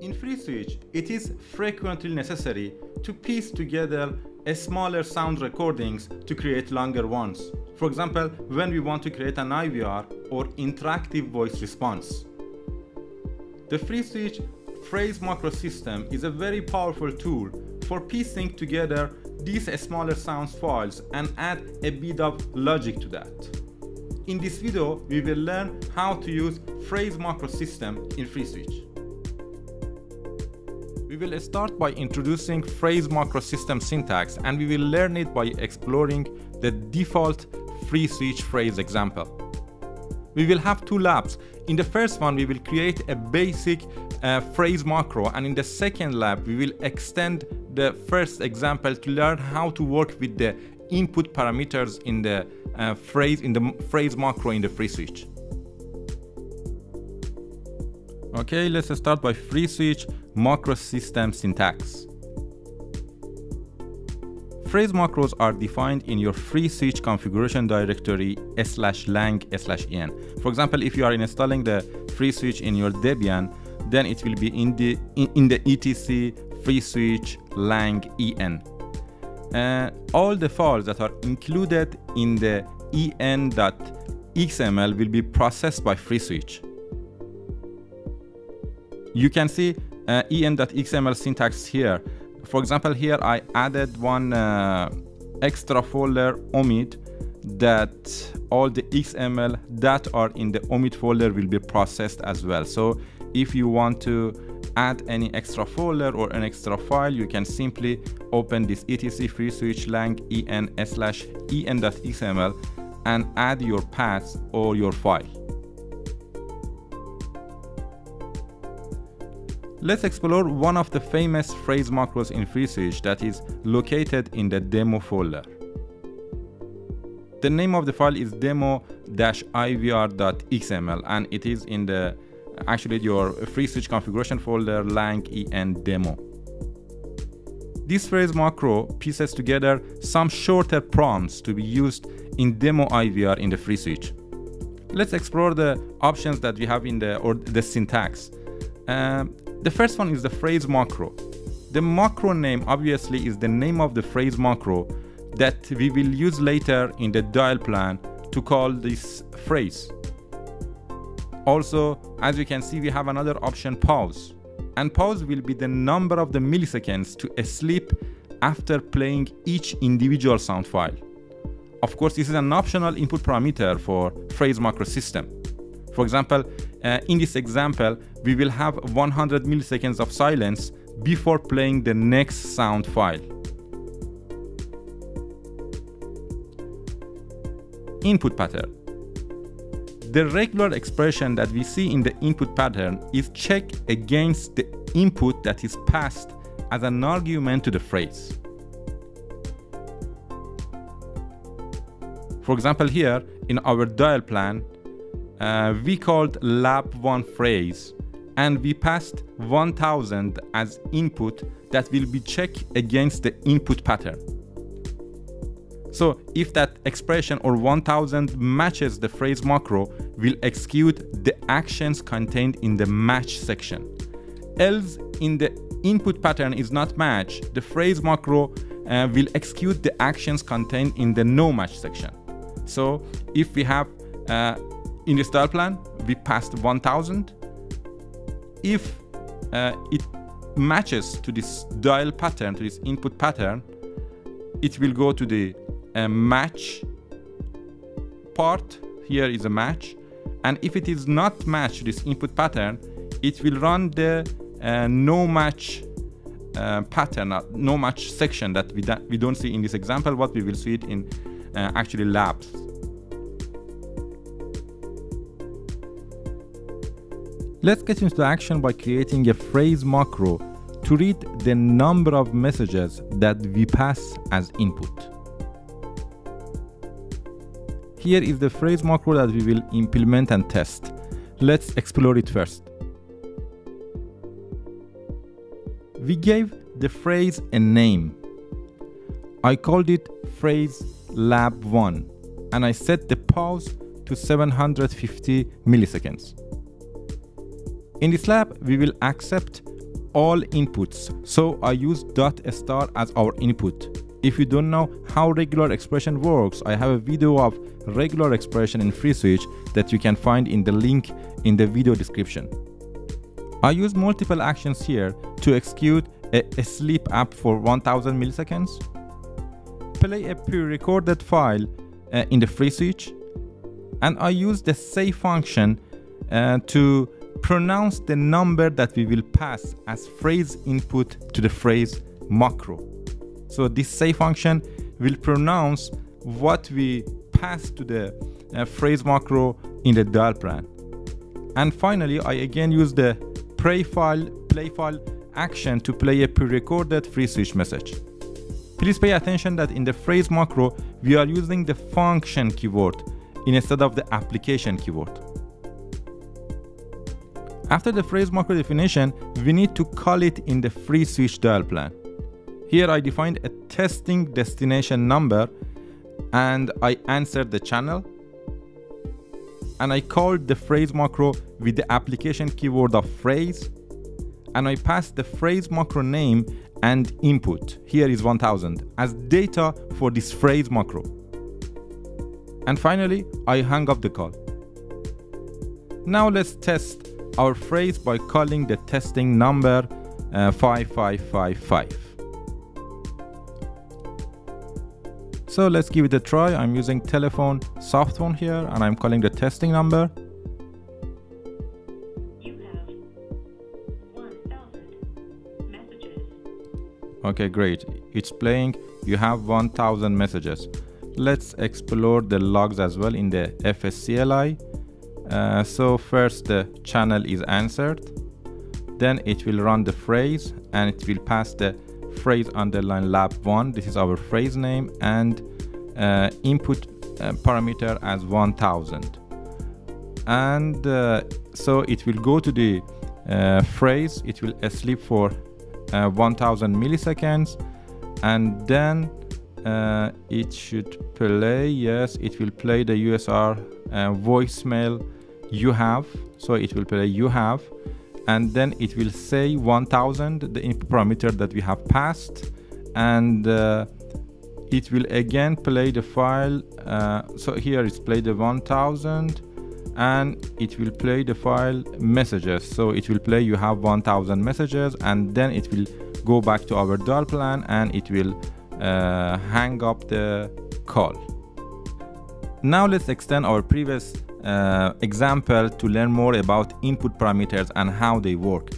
In FreeSwitch, it is frequently necessary to piece together smaller sound recordings to create longer ones. For example, when we want to create an IVR or interactive voice response. The FreeSwitch phrase macro system is a very powerful tool for piecing together these smaller sounds files and add a bit of logic to that. In this video, we will learn how to use phrase macro system in FreeSwitch. We will start by introducing phrase macro system syntax and we will learn it by exploring the default FreeSwitch phrase example. We will have two labs. In the first one, we will create a basic uh, phrase macro and in the second lab, we will extend the first example to learn how to work with the input parameters in the uh, phrase in the phrase macro in the FreeSwitch. Okay, let's start by FreeSwitch macro system syntax. Phrase macros are defined in your FreeSwitch configuration directory slash lang slash en. For example, if you are installing the FreeSwitch in your Debian, then it will be in the in, in the etc FreeSwitch lang en. Uh, all the files that are included in the en.xml will be processed by FreeSwitch. You can see uh, en.xml syntax here. For example, here I added one uh, extra folder omid that all the XML that are in the omid folder will be processed as well. So if you want to add any extra folder or an extra file, you can simply open this etc FreeSwitch lang en slash en.xml and add your path or your file. Let's explore one of the famous phrase macros in FreeSwitch that is located in the demo folder. The name of the file is demo-ivr.xml and it is in the actually your FreeSwitch configuration folder lang en demo. This phrase macro pieces together some shorter prompts to be used in demo IVR in the FreeSwitch. Let's explore the options that we have in the or the syntax. Um, the first one is the phrase macro. The macro name obviously is the name of the phrase macro that we will use later in the dial plan to call this phrase. Also, as you can see, we have another option pause. And pause will be the number of the milliseconds to sleep after playing each individual sound file. Of course, this is an optional input parameter for phrase macro system. For example, uh, in this example, we will have 100 milliseconds of silence before playing the next sound file. Input pattern. The regular expression that we see in the input pattern is checked against the input that is passed as an argument to the phrase. For example, here in our dial plan, uh, we called lab1 phrase and we passed 1000 as input that will be checked against the input pattern. So if that expression or 1000 matches the phrase macro, we'll execute the actions contained in the match section. Else in the input pattern is not matched, the phrase macro uh, will execute the actions contained in the no match section. So if we have uh, in the dial plan, we passed 1000. If uh, it matches to this dial pattern, to this input pattern, it will go to the uh, match part. Here is a match. And if it is not matched this input pattern, it will run the uh, no match uh, pattern, uh, no match section that we, we don't see in this example, but we will see it in uh, actually labs. Let's get into action by creating a phrase macro to read the number of messages that we pass as input. Here is the phrase macro that we will implement and test. Let's explore it first. We gave the phrase a name. I called it phrase lab1 and I set the pause to 750 milliseconds. In this lab, we will accept all inputs. So I use dot star as our input. If you don't know how regular expression works, I have a video of regular expression in FreeSwitch that you can find in the link in the video description. I use multiple actions here to execute a, a sleep app for 1000 milliseconds, play a pre-recorded file uh, in the FreeSwitch, and I use the say function uh, to pronounce the number that we will pass as phrase input to the phrase macro. So this say function will pronounce what we pass to the uh, phrase macro in the dial plan. And finally, I again use the play file, play file action to play a pre-recorded FreeSwitch message. Please pay attention that in the phrase macro, we are using the function keyword instead of the application keyword. After the phrase macro definition, we need to call it in the FreeSwitch dial plan. Here I defined a testing destination number and I answered the channel and I called the phrase macro with the application keyword of phrase and I passed the phrase macro name and input, here is 1000, as data for this phrase macro. And finally, I hung up the call. Now let's test our phrase by calling the testing number uh, 5555. So let's give it a try. I'm using telephone softphone here and I'm calling the testing number. Okay, great. It's playing. You have 1000 messages. Let's explore the logs as well in the FSCLI. Uh, so first the channel is answered. Then it will run the phrase and it will pass the phrase underline lab one. This is our phrase name and uh, input uh, parameter as 1000. And uh, so it will go to the uh, phrase. It will sleep for uh, 1000 milliseconds and then uh, it should play yes it will play the usr voicemail you have so it will play you have and then it will say 1000 the input parameter that we have passed and uh, it will again play the file uh, so here it's play the 1000 and it will play the file messages. So it will play you have 1000 messages and then it will go back to our dial plan and it will uh, hang up the call now let's extend our previous uh, example to learn more about input parameters and how they work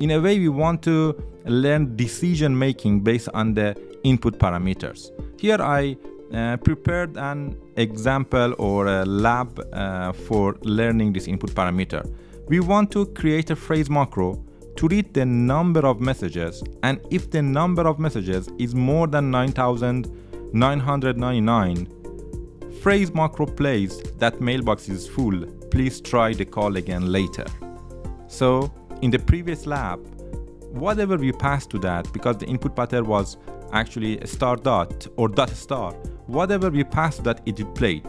in a way we want to learn decision making based on the input parameters here i uh, prepared an example or a lab uh, for learning this input parameter. We want to create a phrase macro to read the number of messages and if the number of messages is more than 9999 phrase macro plays that mailbox is full please try the call again later so in the previous lab whatever we passed to that because the input pattern was actually a star dot or dot star whatever we pass that it played.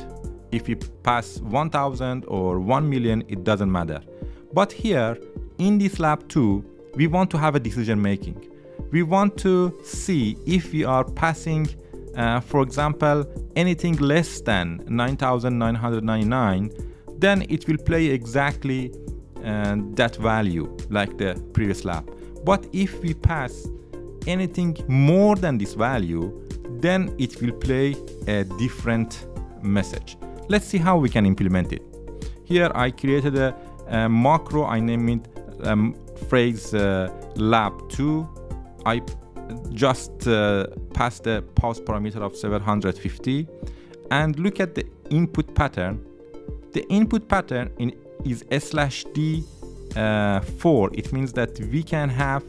If we pass 1000 or 1 million, it doesn't matter. But here, in this lab too, we want to have a decision making. We want to see if we are passing, uh, for example, anything less than 9999, then it will play exactly uh, that value like the previous lab. But if we pass anything more than this value, then it will play a different message. Let's see how we can implement it. Here I created a, a macro, I named it um, phrase uh, lab2. I just uh, passed the pause parameter of 750 and look at the input pattern. The input pattern in, is slash d uh, 4. It means that we can have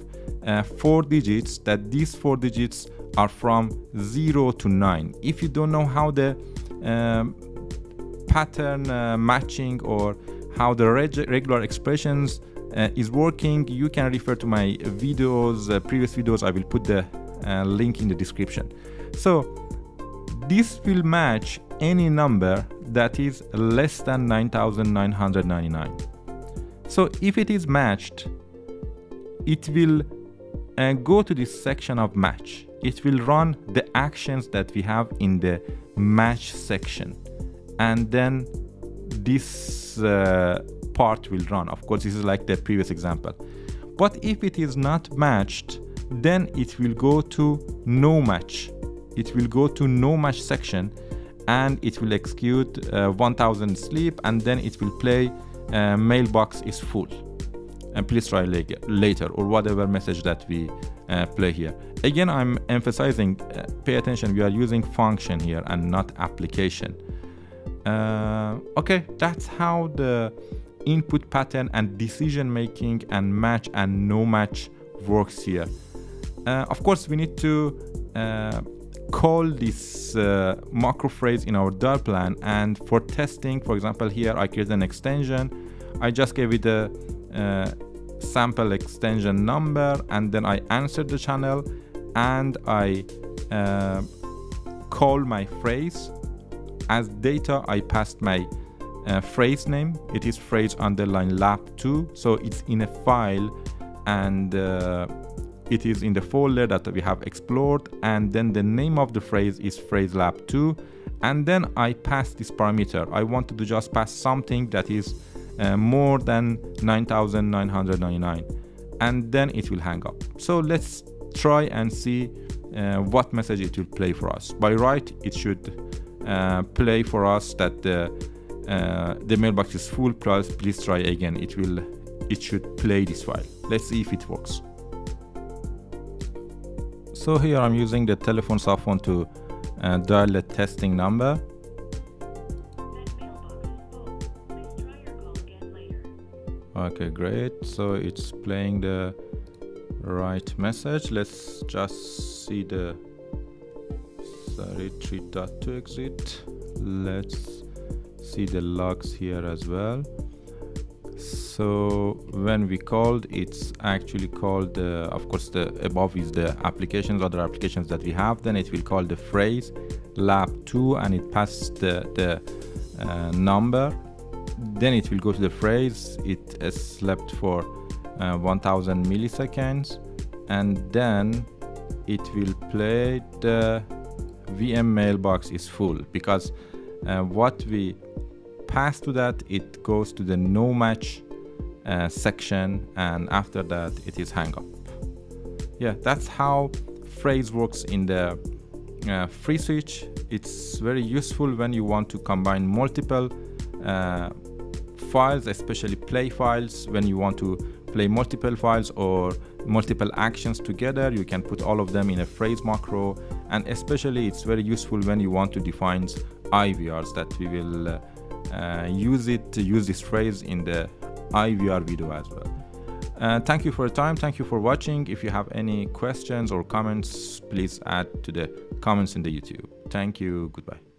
uh, four digits that these four digits are from 0 to 9 if you don't know how the um, pattern uh, matching or how the reg regular expressions is working you can refer to my videos uh, previous videos i will put the uh, link in the description so this will match any number that is less than 9999 So if it is matched, it will uh, go to this section of match. It will run the actions that we have in the match section. And then this uh, part will run. Of course, this is like the previous example. But if it is not matched, then it will go to no match. It will go to no match section and it will execute uh, 1000 sleep and then it will play uh, mailbox is full and please try later or whatever message that we uh, play here again i'm emphasizing uh, pay attention we are using function here and not application uh, okay that's how the input pattern and decision making and match and no match works here. Uh, of course we need to uh, call this uh, macro phrase in our dial plan. And for testing for example here I create an extension. I just gave it a uh, sample extension number and then I answer the channel and I uh, call my phrase. As data I passed my uh, phrase name. It is phrase underline lab2 so it's in a file and uh, it is in the folder that we have explored. And then the name of the phrase is phrase lab 2 and then I pass this parameter. I wanted to just pass something that is uh, more than 9999 and then it will hang up. So let's try and see uh, what message it will play for us. By right it should uh, play for us that the uh, the mailbox is full plus please try again it will it should play this file let's see if it works so here I'm using the telephone softphone to uh, dial the testing number. Okay, great. So it's playing the right message. Let's just see the sorry, 3.2 exit. Let's see the logs here as well. So when we called it's actually called uh, of course the above is the applications other applications that we have. Then it will call the phrase lab2 and it passes the, the uh, number. Then it will go to the phrase it has slept for uh, 1000 milliseconds. And then it will play the VM mailbox is full because uh, what we pass to that it goes to the no match uh, section and after that it is hang up. Yeah that's how phrase works in the uh, FreeSwitch. It's very useful when you want to combine multiple uh, files especially play files. When you want to play multiple files or multiple actions together you can put all of them in a phrase macro. And especially it's very useful when you want to define IVRs that we will uh, use it use this phrase in the IVR video as well. Uh, thank you for your time. Thank you for watching. If you have any questions or comments, please add to the comments in the YouTube. Thank you. Goodbye.